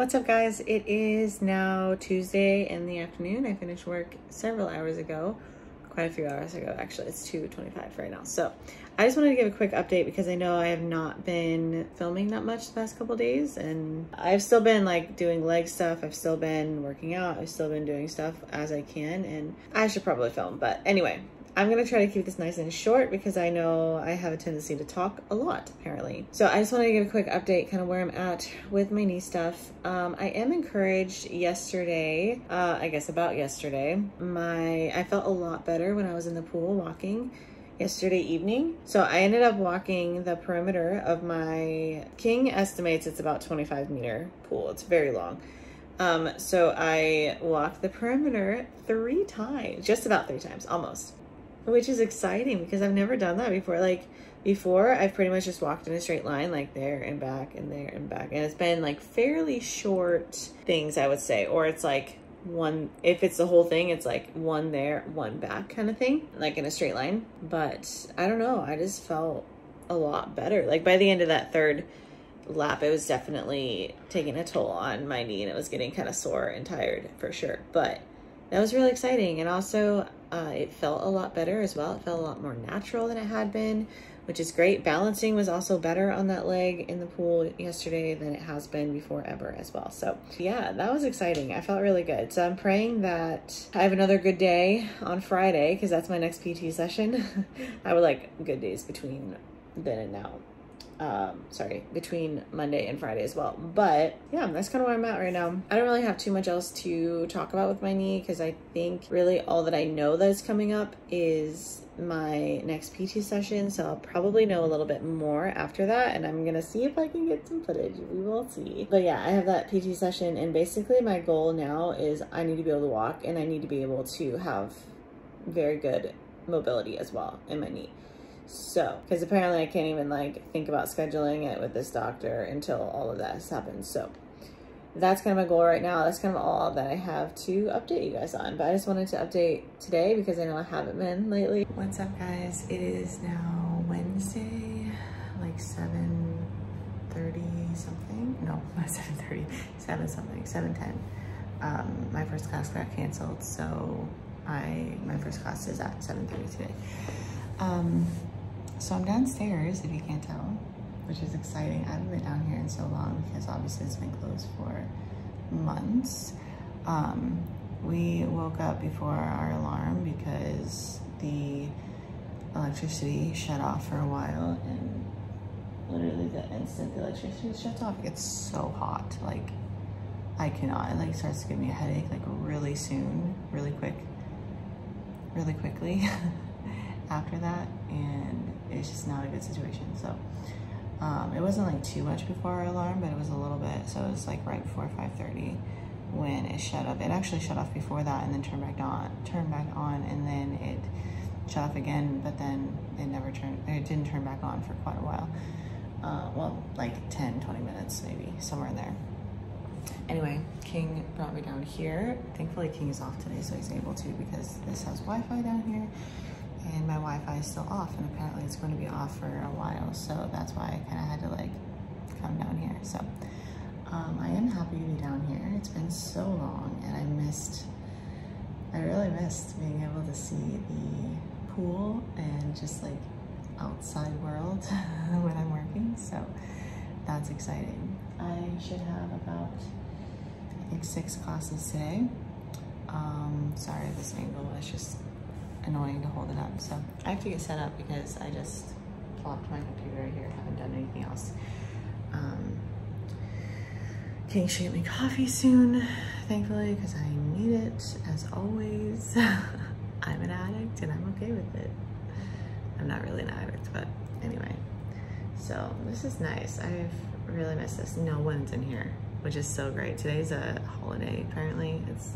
What's up guys? It is now Tuesday in the afternoon. I finished work several hours ago, quite a few hours ago actually. It's 2.25 right now. So I just wanted to give a quick update because I know I have not been filming that much the past couple days and I've still been like doing leg stuff. I've still been working out. I've still been doing stuff as I can and I should probably film. But anyway, I'm gonna try to keep this nice and short because I know I have a tendency to talk a lot apparently. So I just wanted to give a quick update kind of where I'm at with my knee stuff. Um, I am encouraged yesterday, uh, I guess about yesterday, my I felt a lot better when I was in the pool walking yesterday evening. So I ended up walking the perimeter of my, King estimates it's about 25 meter pool. It's very long. Um, so I walked the perimeter three times, just about three times, almost which is exciting because I've never done that before. Like before, I've pretty much just walked in a straight line, like there and back and there and back. And it's been like fairly short things, I would say. Or it's like one, if it's the whole thing, it's like one there, one back kind of thing, like in a straight line. But I don't know, I just felt a lot better. Like by the end of that third lap, it was definitely taking a toll on my knee and it was getting kind of sore and tired for sure. But that was really exciting. And also, uh, it felt a lot better as well. It felt a lot more natural than it had been, which is great. Balancing was also better on that leg in the pool yesterday than it has been before ever as well. So yeah, that was exciting. I felt really good. So I'm praying that I have another good day on Friday because that's my next PT session. I would like good days between then and now um, sorry, between Monday and Friday as well. But yeah, that's kind of where I'm at right now. I don't really have too much else to talk about with my knee because I think really all that I know that is coming up is my next PT session. So I'll probably know a little bit more after that and I'm gonna see if I can get some footage. We will see. But yeah, I have that PT session and basically my goal now is I need to be able to walk and I need to be able to have very good mobility as well in my knee. So, because apparently I can't even like think about scheduling it with this doctor until all of that has happened. So that's kind of my goal right now. That's kind of all that I have to update you guys on. But I just wanted to update today because I know I haven't been lately. What's up guys? It is now Wednesday, like 7.30 something. No, not 7.30, 7 something, 7.10. Um, my first class got canceled. So I, my first class is at 7.30 today. Um, so I'm downstairs, if you can't tell, which is exciting. I haven't been down here in so long because obviously it's been closed for months. Um, we woke up before our alarm because the electricity shut off for a while and literally the instant the electricity shuts off, it gets so hot. Like, I cannot. It like starts to give me a headache like really soon, really quick, really quickly after that. And it's just not a good situation. So um, it wasn't like too much before our alarm, but it was a little bit. So it was like right before 5.30 when it shut off. It actually shut off before that and then turned back on, turned back on and then it shut off again, but then it never turned, it didn't turn back on for quite a while. Uh, well, like 10, 20 minutes maybe, somewhere in there. Anyway, King brought me down here. Thankfully King is off today, so he's able to because this has Wi-Fi down here and my Wi-Fi is still off and apparently it's going to be off for a while so that's why I kind of had to like come down here. So um, I am happy to be down here. It's been so long and I missed I really missed being able to see the pool and just like outside world when I'm working so that's exciting. I should have about I think six classes today. Um, sorry this angle is just annoying to hold it up. So I have to get set up because I just plopped my computer here, haven't done anything else. Um, King should get me coffee soon, thankfully, because I need it as always. I'm an addict and I'm okay with it. I'm not really an addict, but anyway. So this is nice. I've really missed this. No one's in here, which is so great. Today's a holiday, apparently. It's,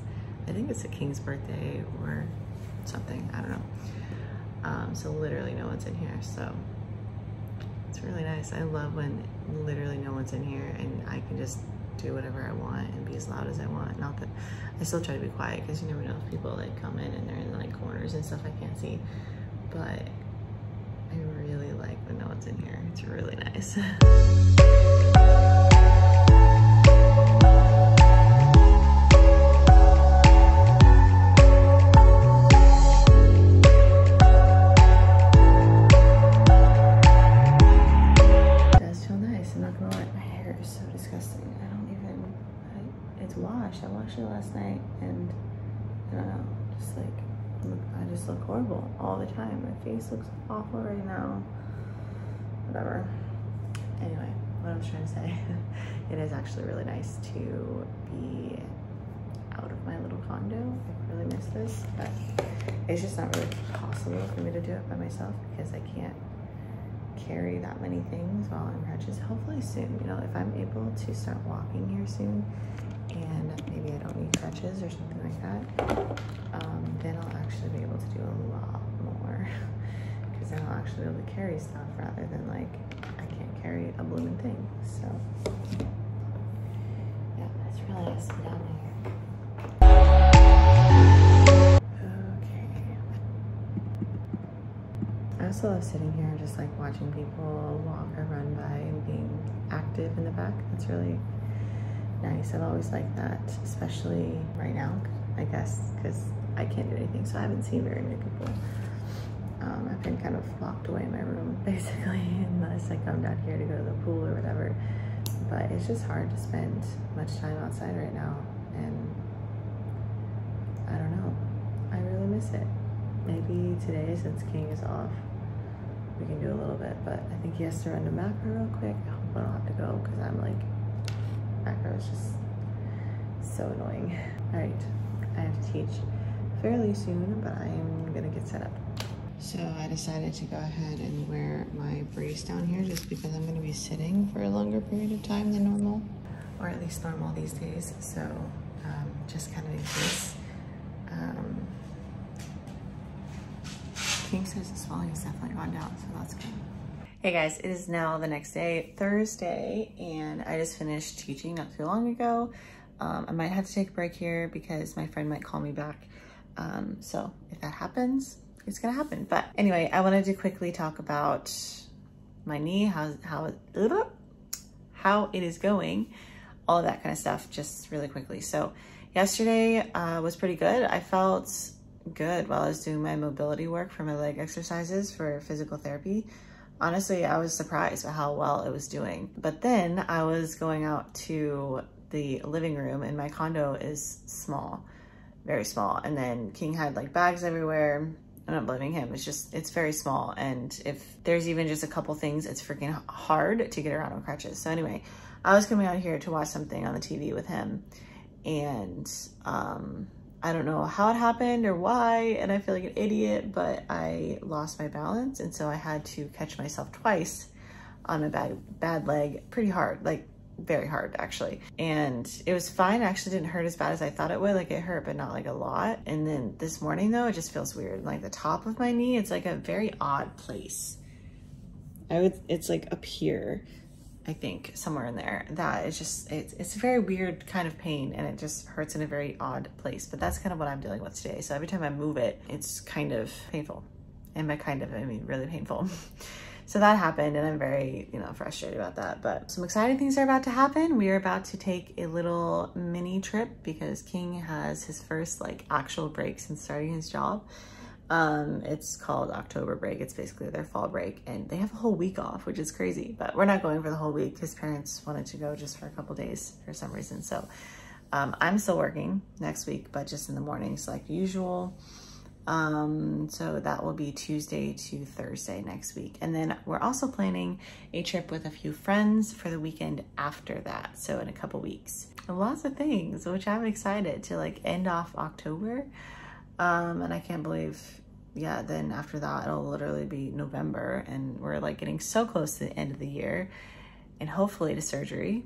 I think it's a king's birthday or something, I don't know. Um, so literally no one's in here, so it's really nice. I love when literally no one's in here and I can just do whatever I want and be as loud as I want. Not that I still try to be quiet because you never know if people like come in and they're in like corners and stuff I can't see. But I really like when no one's in here. It's really nice. it last night and I don't know, just like, I just look horrible all the time. My face looks awful right now. Whatever. Anyway, what I was trying to say, it is actually really nice to be out of my little condo. I really miss this, but it's just not really possible for me to do it by myself because I can't carry that many things while I'm crutches. Hopefully soon, you know, if I'm able to start walking here soon and maybe I don't need crutches or something like that, um, then I'll actually be able to do a lot more because then I'll actually be able to carry stuff rather than like I can't carry a blooming thing. So yeah, it's really nice to down here. Okay. I also love sitting here just like watching people walk or run by and being active in the back. That's really nice. I've always liked that, especially right now, I guess, because I can't do anything. So I haven't seen very many people. Um, I've been kind of locked away in my room, basically, unless I come down here to go to the pool or whatever. But it's just hard to spend much time outside right now. And I don't know. I really miss it. Maybe today, since King is off, we can do a little bit, but I think he has to run to Makro real quick. I hope I don't have to go because I'm like, Makro is just so annoying. All right, I have to teach fairly soon, but I am gonna get set up. So I decided to go ahead and wear my brace down here just because I'm gonna be sitting for a longer period of time than normal, or at least normal these days. So um, just kind of in case. Um, King says the swelling has definitely gone down, so that's good. Hey guys, it is now the next day, Thursday, and I just finished teaching not too long ago. Um, I might have to take a break here because my friend might call me back. Um, so if that happens, it's gonna happen. But anyway, I wanted to quickly talk about my knee, how, how, how it is going, all of that kind of stuff, just really quickly. So yesterday uh, was pretty good. I felt good while I was doing my mobility work for my leg exercises for physical therapy. Honestly, I was surprised at how well it was doing. But then I was going out to the living room and my condo is small, very small. And then King had like bags everywhere. I'm not blaming him. It's just, it's very small. And if there's even just a couple things, it's freaking hard to get around on crutches. So anyway, I was coming out here to watch something on the TV with him and um, I don't know how it happened or why, and I feel like an idiot, but I lost my balance. And so I had to catch myself twice on my bad, bad leg pretty hard, like very hard actually. And it was fine. It actually didn't hurt as bad as I thought it would. Like it hurt, but not like a lot. And then this morning though, it just feels weird. Like the top of my knee, it's like a very odd place. I would, it's like up here. I think somewhere in there that is just, it's, it's a very weird kind of pain and it just hurts in a very odd place. But that's kind of what I'm dealing with today. So every time I move it, it's kind of painful. And by kind of, I mean really painful. so that happened and I'm very, you know, frustrated about that. But some exciting things are about to happen. We are about to take a little mini trip because King has his first like actual break since starting his job. Um, it's called October break. It's basically their fall break and they have a whole week off, which is crazy, but we're not going for the whole week. His parents wanted to go just for a couple days for some reason. So um, I'm still working next week, but just in the mornings like usual. Um, so that will be Tuesday to Thursday next week. And then we're also planning a trip with a few friends for the weekend after that. So in a couple weeks, lots of things, which I'm excited to like end off October. Um, and I can't believe, yeah, then after that, it'll literally be November and we're like getting so close to the end of the year and hopefully to surgery.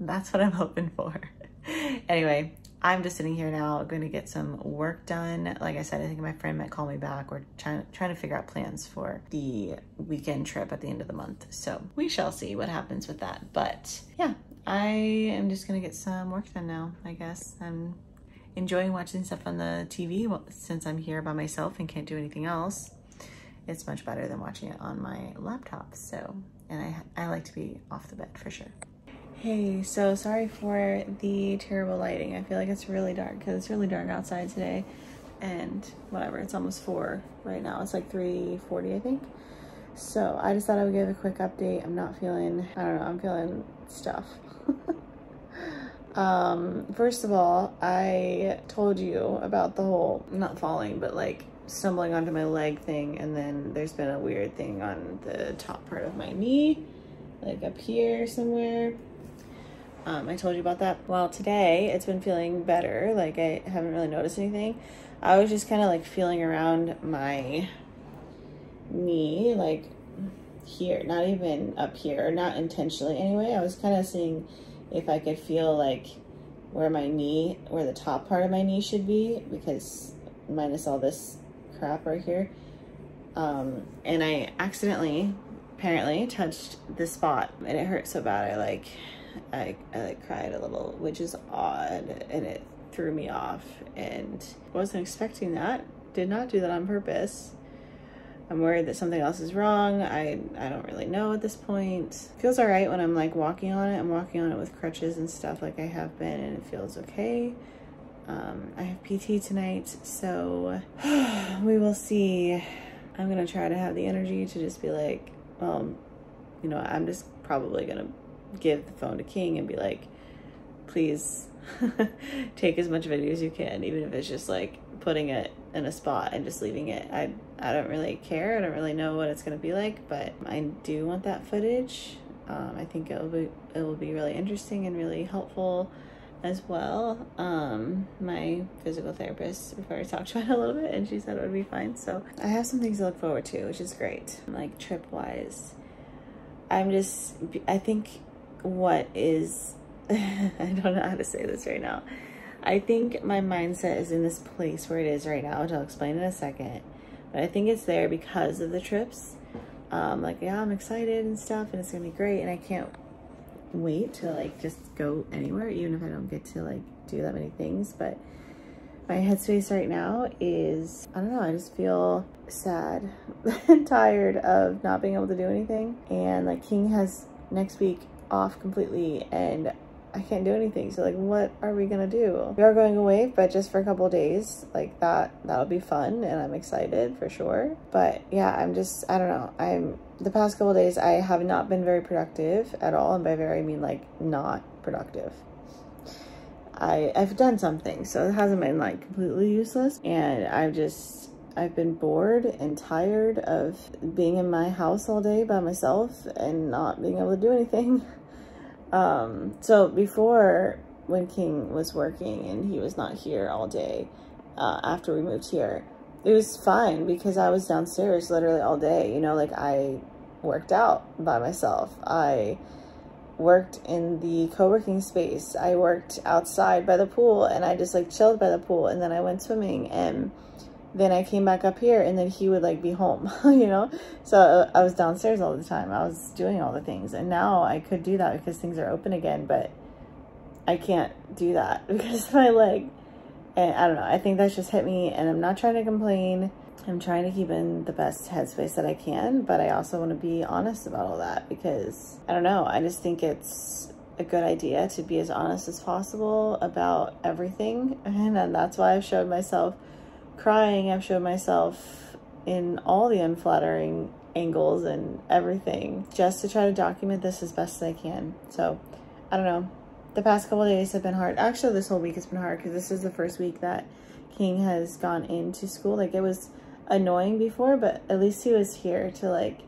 That's what I'm hoping for. anyway, I'm just sitting here now going to get some work done. Like I said, I think my friend might call me back. We're trying, trying to figure out plans for the weekend trip at the end of the month. So we shall see what happens with that. But yeah, I am just going to get some work done now, I guess. I'm enjoying watching stuff on the TV well, since I'm here by myself and can't do anything else. It's much better than watching it on my laptop. So, and I, I like to be off the bed for sure. Hey, so sorry for the terrible lighting. I feel like it's really dark because it's really dark outside today and whatever, it's almost four right now. It's like 3.40, I think. So I just thought I would give a quick update. I'm not feeling, I don't know, I'm feeling stuff. Um, first of all, I told you about the whole, not falling, but like stumbling onto my leg thing. And then there's been a weird thing on the top part of my knee, like up here somewhere. Um, I told you about that. Well, today it's been feeling better. Like I haven't really noticed anything. I was just kind of like feeling around my knee, like here, not even up here, not intentionally anyway. I was kind of seeing if I could feel like where my knee, where the top part of my knee should be, because minus all this crap right here. Um, and I accidentally, apparently, touched the spot and it hurt so bad. I like, I, I like cried a little, which is odd and it threw me off and wasn't expecting that. Did not do that on purpose. I'm worried that something else is wrong. I, I don't really know at this point. feels all right when I'm like walking on it. I'm walking on it with crutches and stuff like I have been and it feels okay. Um, I have PT tonight, so we will see. I'm gonna try to have the energy to just be like, well, you know, I'm just probably gonna give the phone to King and be like, please take as much video as you can, even if it's just like putting it in a spot and just leaving it. I I don't really care. I don't really know what it's gonna be like, but I do want that footage. Um, I think it will be it will be really interesting and really helpful as well. Um, my physical therapist before I talked about it a little bit, and she said it would be fine. So I have some things to look forward to, which is great. Like trip wise, I'm just I think what is I don't know how to say this right now. I think my mindset is in this place where it is right now, which I'll explain in a second. But I think it's there because of the trips. Um, like, yeah, I'm excited and stuff, and it's gonna be great, and I can't wait to like just go anywhere, even if I don't get to like do that many things. But my headspace right now is, I don't know, I just feel sad and tired of not being able to do anything. And like King has next week off completely, and I can't do anything. So like, what are we gonna do? We are going away, but just for a couple days. Like that, that'll be fun, and I'm excited for sure. But yeah, I'm just, I don't know. I'm the past couple days, I have not been very productive at all, and by very I mean like not productive. I I've done something, so it hasn't been like completely useless, and I've just I've been bored and tired of being in my house all day by myself and not being able to do anything. Um, so before when King was working and he was not here all day, uh, after we moved here, it was fine because I was downstairs literally all day. You know, like I worked out by myself. I worked in the co-working space. I worked outside by the pool and I just like chilled by the pool and then I went swimming and then I came back up here and then he would like be home, you know? So uh, I was downstairs all the time. I was doing all the things. And now I could do that because things are open again, but I can't do that because my leg. And I don't know. I think that's just hit me and I'm not trying to complain. I'm trying to keep in the best headspace that I can, but I also want to be honest about all that because I don't know. I just think it's a good idea to be as honest as possible about everything. And, and that's why I've showed myself crying, I've showed myself in all the unflattering angles and everything just to try to document this as best as I can. So, I don't know. The past couple days have been hard. Actually, this whole week has been hard because this is the first week that King has gone into school. Like, it was annoying before, but at least he was here to, like,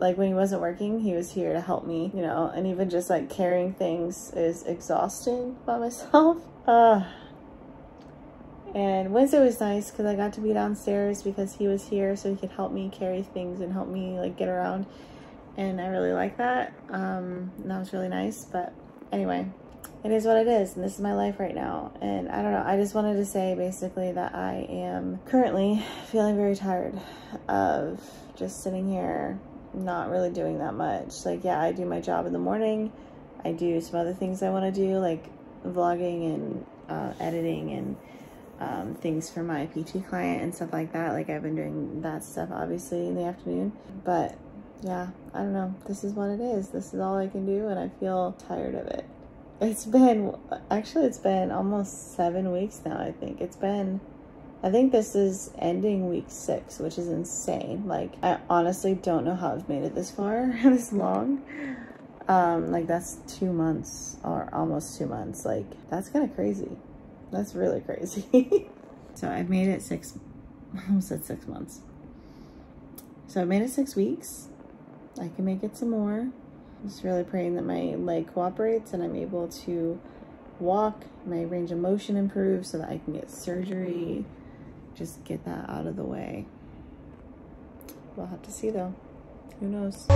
like when he wasn't working, he was here to help me, you know, and even just, like, carrying things is exhausting by myself. Uh, and Wednesday was nice because I got to be downstairs because he was here so he could help me carry things and help me like get around. And I really like that. Um, that was really nice. But anyway, it is what it is. And this is my life right now. And I don't know. I just wanted to say basically that I am currently feeling very tired of just sitting here not really doing that much. Like, yeah, I do my job in the morning. I do some other things I want to do like vlogging and uh, editing and um, things for my PT client and stuff like that. Like I've been doing that stuff obviously in the afternoon, but yeah, I don't know. This is what it is. This is all I can do and I feel tired of it. It's been, actually it's been almost seven weeks now, I think. It's been, I think this is ending week six, which is insane. Like I honestly don't know how I've made it this far, this long. Um, like that's two months or almost two months. Like that's kind of crazy. That's really crazy. so I've made it six, I almost said six months. So I've made it six weeks. I can make it some more. Just really praying that my leg cooperates and I'm able to walk, my range of motion improves so that I can get surgery. Just get that out of the way. We'll have to see though. Who knows?